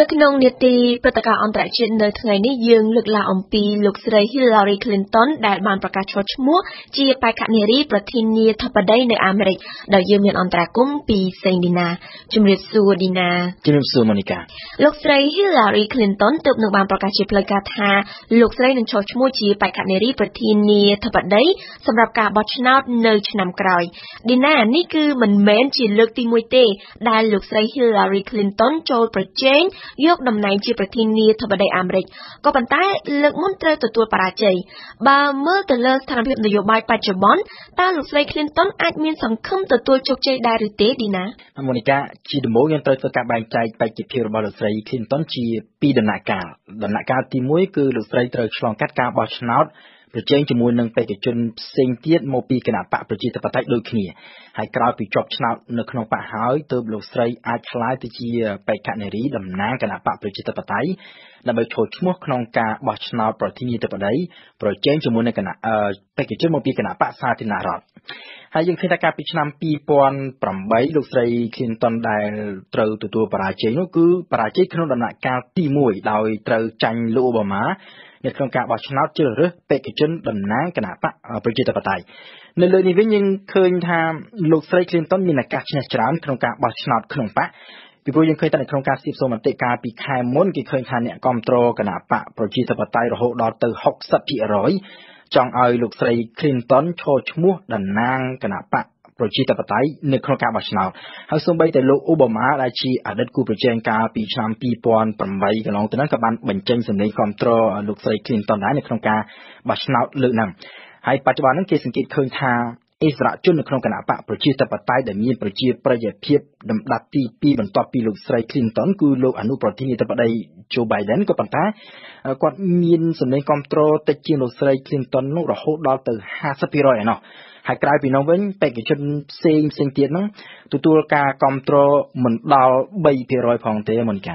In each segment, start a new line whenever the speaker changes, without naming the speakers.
នៅក្នុងនេតិព្រឹត្តិការណ៍អន្តរជាតិនៅថ្ងៃនេះយើងលើកឡើងអំពីលោកស្រី Hillary Clinton ដែលបានប្រកាសចូលឈ្មោះជាបេក្ខនារីប្រធានាធិបតីនៅអាមេរិកដោយយើងមានអន្តរាគមន៍ពីសេងឌីណាជំរាបសួរឌីណា
ជំរាបសួរម៉ូនីកា
លោកស្រី Hillary Clinton ទើបនឹងបានប្រកាសជាផ្លូវការថាលោកស្រីនឹងចូលឈ្មោះជាបេក្ខនារីប្រធានាធិបតីសម្រាប់ការបោះឆ្នោតនៅឆ្នាំក្រោយឌីណានេះគឺមិនមែនជាលើកទី1ទេដែលលោកស្រី Hillary Clinton ចូលប្រជែងយកតំណែងជាប្រធានាធិបតីអាមេរិកក៏ប៉ុន្តែលើកមុនត្រូវទទួលបរាជ័យបើមើលទៅលើស្ថានភាពនយោបាយបច្ចុប្បន្នតើលោកស្រី Clinton អាចមានសង្ឃឹមទទួលជោគជ័យដែរឬទេឌីណា
ម៉ូនីកាជាដំបូងយើងត្រូវធ្វើការបែងចែកបេក្ខភាពរបស់លោកស្រី Clinton ជាពីរដំណាក់កាលដំណាក់កាលទី1គឺលោកស្រីត្រូវឆ្លងកាត់ការបោះឆ្នោត ប្រជែងជាមួយនឹងបេក្ខជនផ្សេងទៀតមកពីគណៈបកប្រជាធិបតេយ្យដូចគ្នាហើយក្រោយពីជាប់ឆ្នោតនៅក្នុងបកហើយទើបលោកស្រីអាចក្លាយទៅជាបេក្ខនារីតំណាងគណៈបកប្រជាធិបតេយ្យដើម្បីចូលឈ្មោះក្នុងការបោះឆ្នោតប្រធានាធិបតីប្រជែងជាមួយនឹងគណៈបេក្ខជនមកពីគណៈបកសាធារណរដ្ឋហើយយើងឃើញថាកាលពីឆ្នាំ2008លោកស្រី Clinton ដែលត្រូវទទួលបរាជ័យនោះគឺបរាជ័យក្នុងដំណាក់កាលទី1ដោយត្រូវចាញ់លោកអូបាម៉ា នៅក្នុងការបោះឆ្នោតជ្រើសរើសបេក្ខជនតំណាងគណៈបកប្រជាធិបតេយ្យនៅលើនេះវិញយើងឃើញថាលោកស្រី Clinton មានឱកាសឈ្នះច្រើនក្នុងការបោះឆ្នោតក្នុងបកពីព្រោះយើងឃើញតែនៅក្នុងការស្ទាបសូមមតិកាលពីខែមុនគេឃើញថាអ្នកគ្រប់គ្រងគណៈបកប្រជាធិបតេយ្យរហូតដល់ទៅ60%ចង់ឲ្យលោកស្រី Clinton ឈរឈ្មោះតំណាងគណៈបក ប្រជាធិបតេយ្យនៅក្នុងការបោះឆ្នោតហើយសូម្បីតែលោកអូបាម៉ាដែលជាអតីតគូប្រជែងកាលពីឆ្នាំ2008កន្លងទៅហ្នឹងក៏បានបញ្ចេញសម្លេងគាំទ្រលោកស្រី Clinton ដែរនៅក្នុងការបោះឆ្នោតលើកហ្នឹងហើយបច្ចុប្បន្នហ្នឹងគេសង្កេតឃើញថាអិសរាជជននៅក្នុងគណៈបកប្រជាធិបតេយ្យដែលមានប្រជាប្រិយភាពលំដាប់ទី2បន្ទាប់ពីលោកស្រី Clinton គឺលោកអនុប្រធានាធិបតី Joe Biden ក៏ប៉ុន្តែគាត់មានសម្លេងគ្រប់គ្រងតិចជាងលោកស្រី Clinton នោះរហូតដល់ទៅ50%ឯណោះ ហើយក្រៅពីនោះវិញបេក្ខជនផ្សេងផ្សេងទៀតហ្នឹងទទួលការគ្រប់គ្រងមិនដល់3%ផងទេមុនកា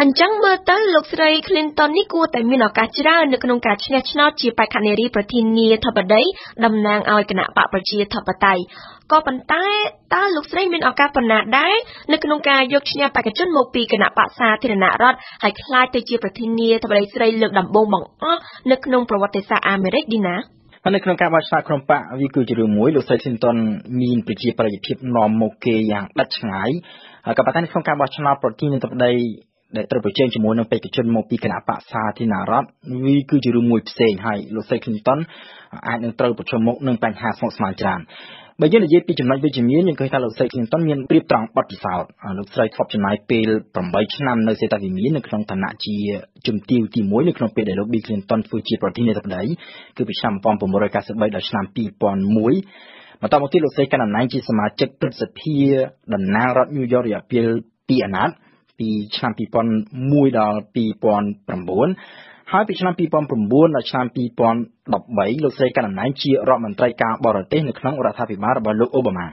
អញ្ចឹងមើលទៅលោកស្រី Clinton នេះគួរតែមានឱកាសច្រើននៅក្នុងការឈ្នះឆ្នោតជាបេក្ខនារីប្រធានាធិបតីតំណាងឲ្យគណៈបកប្រជាធិបតេយ្យក៏ប៉ុន្តែតើលោកស្រីមានឱកាសប៉ុណ្ណាដែរនៅក្នុងការយកឈ្នះបេក្ខជនមកពីគណៈបកសាធារណរដ្ឋហើយក្លាយទៅជាប្រធានាធិបតីស្រីលើកដំបូងបង្អស់នៅក្នុងប្រវត្តិសាស្ត្រអាមេរិកឌីណា
នៅក្នុងការបោះឆ្នោតក្រុមបកវាគឺជារឿងមួយលោកស្រី Clinton មានប្រជាប្រិយភាពនាំមុខគេយ៉ាងដាច់ឆ្ងាយក៏ប៉ុន្តែក្នុងការបោះឆ្នោតប្រធានាធិបតីដែលត្រូវប្រជែងជាមួយនឹងបេក្ខជនមកពីគណៈបកសាធារណរដ្ឋវាគឺជារឿងមួយផ្សេងហើយលោកស្រី Clinton អាចនឹងត្រូវប្រឈមមុខនឹងបញ្ហាស្មុគស្មាញច្រើន បើយើងនិយាយពីចំណុចវិជ្ជមានយើងឃើញថាលោកស្រី Clinton មានប្រៀបត្រង់បទពិសោធន៍លោកស្រីធ្លាប់ចំណាយពេល8ឆ្នាំនៅសេតាវិមាននៅក្នុងឋានៈជាជំទាវទី1នៅក្នុងពេលដែលលោក Bill Clinton ធ្វើជាប្រធានាធិបតីគឺពីឆ្នាំ1993ដល់ឆ្នាំ2001បន្តមកទៀតលោកស្រីកាន់តំណែងជាសមាជិកព្រឹទ្ធសភាតំណាងរដ្ឋ New York រយៈពេល2អាណត្តិពីឆ្នាំ2001ដល់2009 ហើយពីឆ្នាំ2009ដល់ឆ្នាំ2013លោកស្រីកាន់តំណែងជារដ្ឋមន្ត្រីការបរទេសនៅក្នុងរដ្ឋាភិបាលរបស់លោកអូបាម៉ា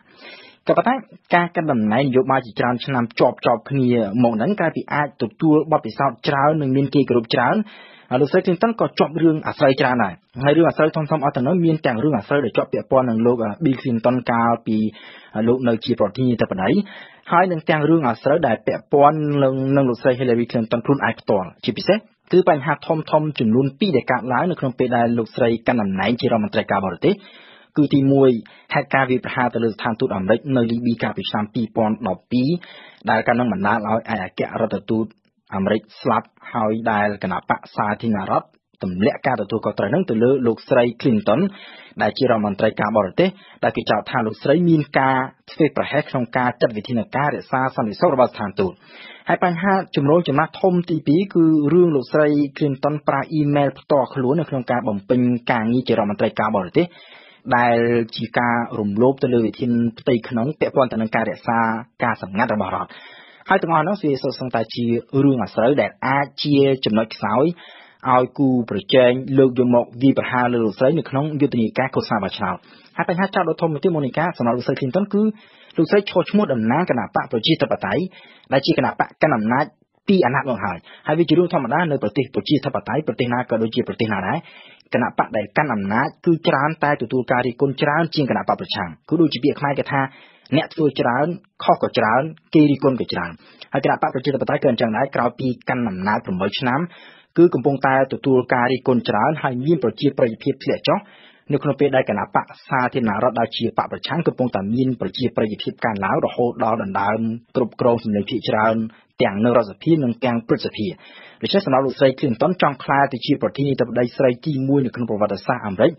ក៏ប៉ុន្តែការកាន់តំណែងនយោបាយជាច្រើនឆ្នាំជាប់ជាប់គ្នាមកហ្នឹងក្រៅពីអាចទទួលបទពិសោធន៍ច្រើននិងមានគេគោរពច្រើនលោកស្រី Clinton ក៏ជាប់រឿងអាស្រ័យច្រើនដែរហើយរឿងអាស្រ័យធំៗអត់ទៅនោះមានទាំងរឿងអាស្រ័យដែលជាប់ពាក់ព័ន្ធនឹងលោក Bill Clinton កាលពីលោកនៅជាប្រធានាធិបតីហើយនឹងទាំងរឿងអាស្រ័យដែលពាក់ព័ន្ធនឹងនឹងលោកស្រី Hillary Clinton ខ្លួនឯងផ្ទាល់ជាពិសេស គឺបញ្ហាធំធំចំនួន2ដែលកើតឡើងនៅក្នុងពេលដែលលោកស្រីកាន់តំណែងជារដ្ឋមន្ត្រីការបរទេសគឺទី1ហេតុការណ៍វាប្រហារទៅលើស្ថានទូតអាមេរិកនៅលីប៊ីកាលពីឆ្នាំ2012ដែលកាលនោះបណ្ដាលឲ្យឯកអគ្គរដ្ឋទូតអាមេរិកស្លាប់ហើយដែលគណៈបកសាធារណរដ្ឋទម្លាក់ការទទួលខុសត្រូវនឹងទៅលើលោកស្រី Clinton ដែលជារដ្ឋមន្ត្រីការបរទេសដែលគេចោទថាលោកស្រីមានការធ្វេសប្រហែសក្នុងការចាត់វិធានការរក្សាសន្តិសុខរបស់ស្ថានទូតហើយបញ្ហាចម្រូងចម្រាសធំទី2គឺរឿងលោកស្រី Clinton ប្រើអ៊ីមែលផ្ទាល់ខ្លួននៅក្នុងការបំពេញការងារជារដ្ឋមន្ត្រីការបរទេសដែលជាការរំលោភទៅលើវិធានផ្ទៃក្នុងពាក់ព័ន្ធទៅនឹងការរក្សាការសម្ងាត់របស់រដ្ឋហើយទាំងអស់នោះវាសុទ្ធសឹងតែជារឿងអាស្រូវដែលអាចជាចំណុចខ្សោយ ឲ្យគូប្រជែងលើកយកមកវាយប្រហារលើលោកស្រីនៅក្នុងយុទ្ធនាការឃោសនាបោះឆ្នោតហើយបញ្ហាចោតដ៏ធំមួយទៀតម៉ូនីកាសម្រាប់លោកស្រី Clinton គឺលោកស្រីឈរឈ្មោះតំណាងគណៈបកប្រជាធិបតេយ្យដែលជាគណៈបកកណ្ដាលអំណាចពីអាណត្តិមកហើយហើយវាជារឿងធម្មតានៅប្រទេសប្រជាធិបតេយ្យប្រទេសណាក៏ដូចជាប្រទេសណាដែរគណៈបកដែលកាន់អំណាចគឺច្រើនតែទទួលការរិះគន់ច្រើនជាងគណៈបកប្រឆាំងគឺដូចជាពាក្យខ្មែរគេថាអ្នកធ្វើច្រើនខុសក៏ច្រើនគេរិះគន់ក៏ច្រើនហើយគណៈបកប្រជាធិបតេយ្យក៏អញ្ចឹងដែរក្រោយពីកាន់អំណាច6ឆ្នាំ គឺកំពុងតែទទួលការរិះគន់ច្រើនហើយមានប្រជាប្រិយភាពធ្លាក់ចុះនៅក្នុងពេលដែលគណៈបកសាធារណរដ្ឋដែលជាបកប្រឆាំងកំពុងតែមានប្រជាប្រិយភាពកើនឡើងរហូតដល់ដណ្ដើមគ្រប់គ្រងសម្លេងភាគច្រើនទាំងនៅរដ្ឋសភានិងទាំងព្រឹទ្ធសភាដូច្នេះសម្រាប់លោកស្រី Clinton ចង់ក្លាយទៅជាប្រធានាធិបតីស្រីទី1នៅក្នុងប្រវត្តិសាស្ត្រអាមេរិក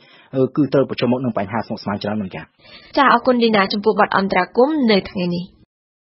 គឺត្រូវប្រឈមមុខនឹងបញ្ហាស្មុគស្មាញច្រើនមែនចា៎
ចាអរគុណលីណាចំពោះបទអន្តរាគមន៍នៅថ្ងៃនេះ